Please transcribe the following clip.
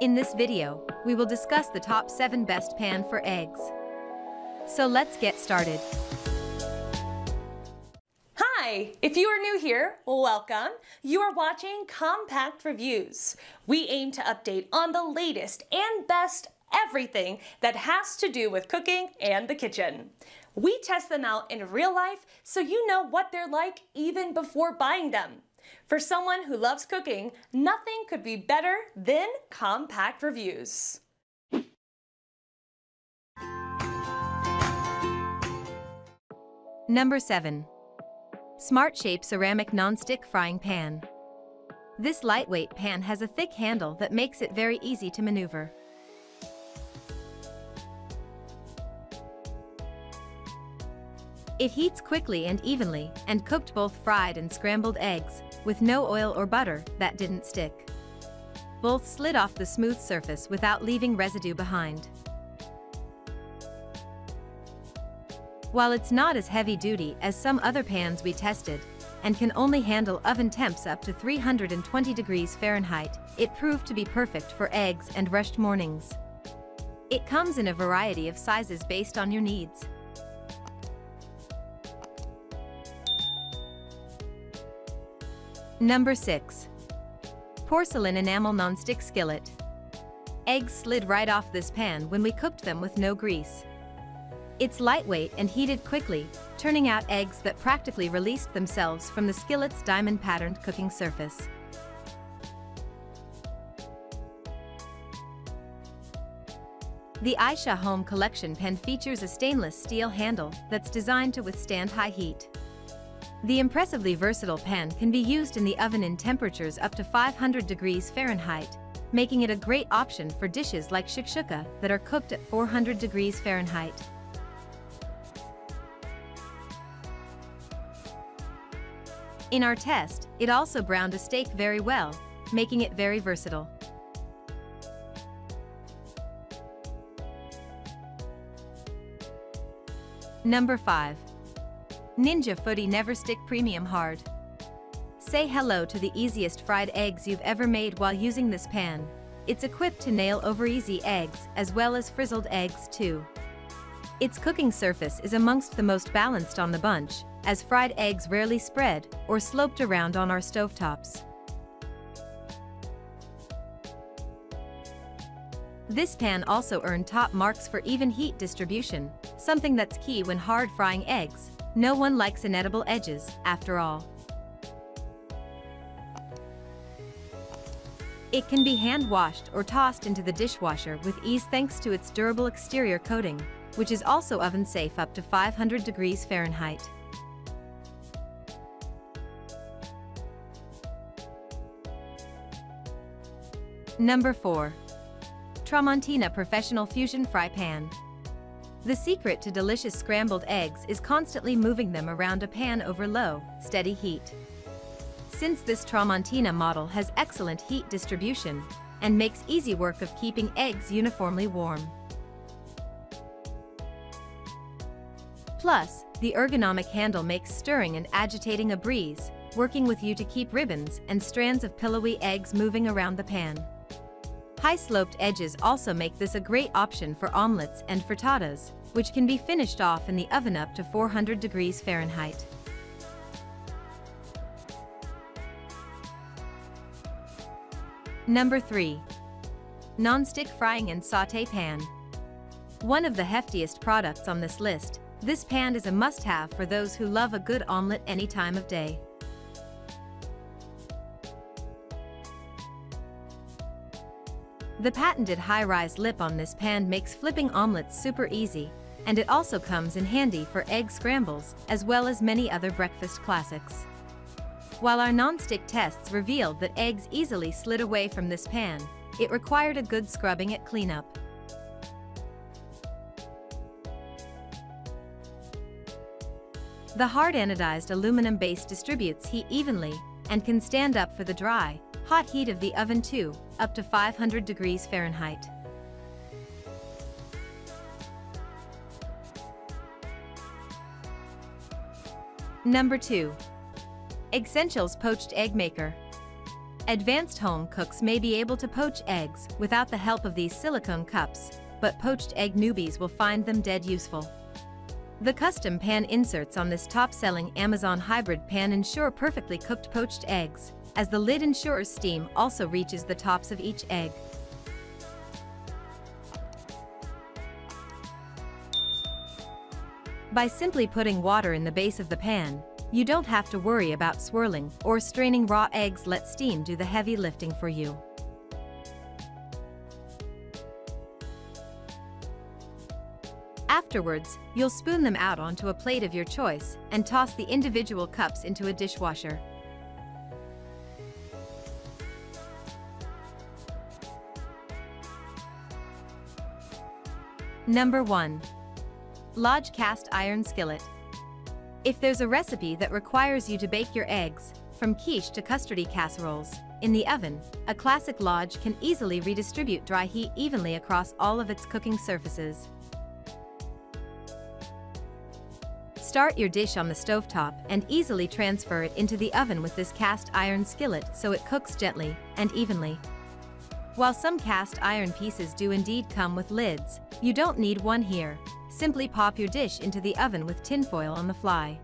In this video, we will discuss the top 7 best pan for eggs. So let's get started. Hi, if you are new here, welcome. You are watching Compact Reviews. We aim to update on the latest and best everything that has to do with cooking and the kitchen. We test them out in real life so you know what they're like even before buying them. For someone who loves cooking, nothing could be better than compact reviews. Number 7. Smart Shape Ceramic Non-Stick Frying Pan. This lightweight pan has a thick handle that makes it very easy to maneuver. It heats quickly and evenly and cooked both fried and scrambled eggs, with no oil or butter that didn't stick. Both slid off the smooth surface without leaving residue behind. While it's not as heavy-duty as some other pans we tested, and can only handle oven temps up to 320 degrees Fahrenheit, it proved to be perfect for eggs and rushed mornings. It comes in a variety of sizes based on your needs. Number 6. Porcelain enamel nonstick skillet. Eggs slid right off this pan when we cooked them with no grease. It's lightweight and heated quickly, turning out eggs that practically released themselves from the skillet's diamond-patterned cooking surface. The Ayesha Home Collection pen features a stainless steel handle that's designed to withstand high heat. The impressively versatile pan can be used in the oven in temperatures up to 500 degrees Fahrenheit, making it a great option for dishes like shakshuka that are cooked at 400 degrees Fahrenheit. In our test, it also browned a steak very well, making it very versatile. Number 5. Ninja Foodi Never Stick Premium Hard. Say hello to the easiest fried eggs you've ever made while using this pan. It's equipped to nail over easy eggs as well as frizzled eggs too. Its cooking surface is amongst the most balanced on the bunch, as fried eggs rarely spread or sloped around on our stovetops. This pan also earned top marks for even heat distribution, something that's key when hard frying eggs, no one likes inedible edges, after all. It can be hand-washed or tossed into the dishwasher with ease thanks to its durable exterior coating, which is also oven-safe up to 500 degrees Fahrenheit. Number 4. Tramontina Professional Fusion Fry Pan. The secret to delicious scrambled eggs is constantly moving them around a pan over low, steady heat. Since this Tramontina model has excellent heat distribution and makes easy work of keeping eggs uniformly warm. Plus, the ergonomic handle makes stirring and agitating a breeze, working with you to keep ribbons and strands of pillowy eggs moving around the pan. High-sloped edges also make this a great option for omelets and frittatas, which can be finished off in the oven up to 400 degrees Fahrenheit. Number 3. Non-stick frying and sauté pan. One of the heftiest products on this list, this pan is a must-have for those who love a good omelet any time of day. The patented high-rise lip on this pan makes flipping omelets super easy, and it also comes in handy for egg scrambles as well as many other breakfast classics. While our non-stick tests revealed that eggs easily slid away from this pan, it required a good scrubbing at cleanup. The hard anodized aluminum base distributes heat evenly and can stand up for the dry, hot heat of the oven too, up to 500 degrees Fahrenheit. Number 2. Eggssentials Poached Egg Maker. Advanced home cooks may be able to poach eggs without the help of these silicone cups, but poached egg newbies will find them dead useful. The custom pan inserts on this top-selling Amazon hybrid pan ensure perfectly cooked poached eggs, as the lid ensures steam also reaches the tops of each egg. By simply putting water in the base of the pan, you don't have to worry about swirling or straining raw eggs let steam do the heavy lifting for you. Afterwards, you'll spoon them out onto a plate of your choice and toss the individual cups into a dishwasher. Number 1. Lodge Cast Iron Skillet if there's a recipe that requires you to bake your eggs, from quiche to custardy casseroles, in the oven, a classic Lodge can easily redistribute dry heat evenly across all of its cooking surfaces. Start your dish on the stovetop and easily transfer it into the oven with this cast iron skillet so it cooks gently and evenly. While some cast iron pieces do indeed come with lids, you don't need one here simply pop your dish into the oven with tinfoil on the fly.